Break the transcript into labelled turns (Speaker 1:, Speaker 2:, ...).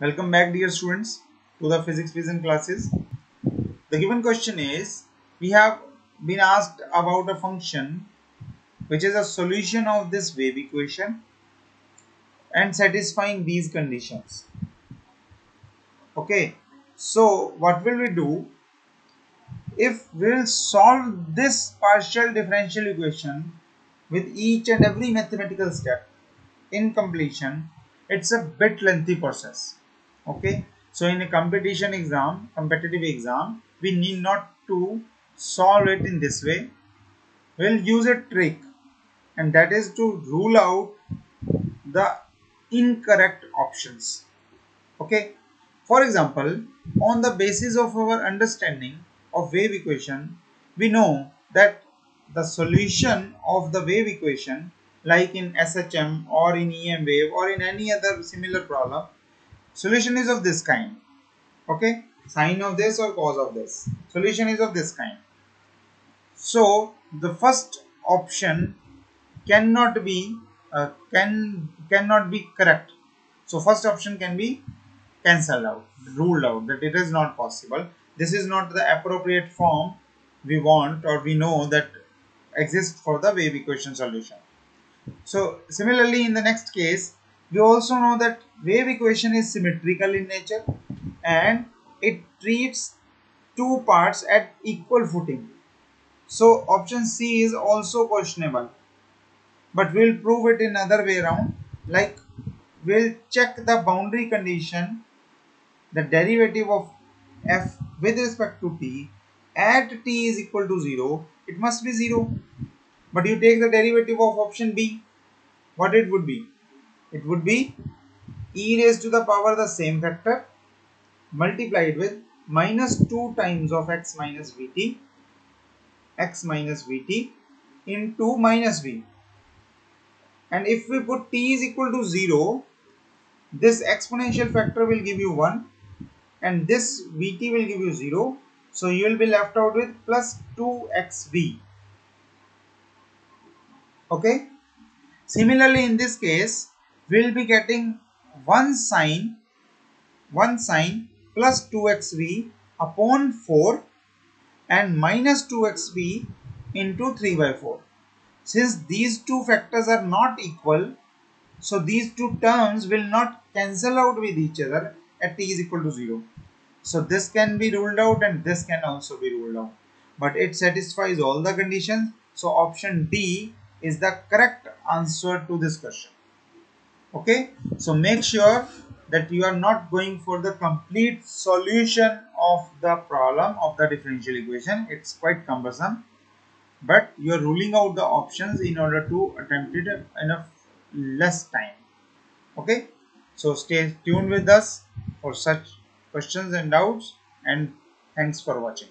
Speaker 1: Welcome back dear students to the physics vision classes. The given question is we have been asked about a function which is a solution of this wave equation and satisfying these conditions. Okay, so what will we do? If we will solve this partial differential equation with each and every mathematical step in completion, it's a bit lengthy process okay? So in a competition exam competitive exam we need not to solve it in this way. We'll use a trick and that is to rule out the incorrect options. Okay? For example on the basis of our understanding of wave equation we know that the solution of the wave equation like in SHM or in EM wave or in any other similar problem solution is of this kind. Okay? Sine of this or cos of this. Solution is of this kind. So the first option cannot be uh, can cannot be correct. So first option can be cancelled out ruled out that it is not possible. This is not the appropriate form we want or we know that exists for the wave equation solution. So similarly in the next case we also know that wave equation is symmetrical in nature and it treats two parts at equal footing. So option C is also questionable. But we'll prove it in other way around. Like we'll check the boundary condition, the derivative of f with respect to t at t is equal to 0, it must be 0. But you take the derivative of option B, what it would be? It would be e raised to the power the same factor multiplied with minus 2 times of x minus vt x minus vt into minus v. And if we put t is equal to 0 this exponential factor will give you 1 and this vt will give you 0 so you will be left out with plus 2xv okay? Similarly in this case we'll be getting 1 sine 1 sine plus 2xv upon 4 and minus 2xv into 3 by 4. Since these two factors are not equal, so these two terms will not cancel out with each other at t is equal to 0. So this can be ruled out and this can also be ruled out. But it satisfies all the conditions. So option D is the correct answer to this question okay? So make sure that you are not going for the complete solution of the problem of the differential equation. It's quite cumbersome. But you are ruling out the options in order to attempt it in a less time. Okay? So stay tuned with us for such questions and doubts and thanks for watching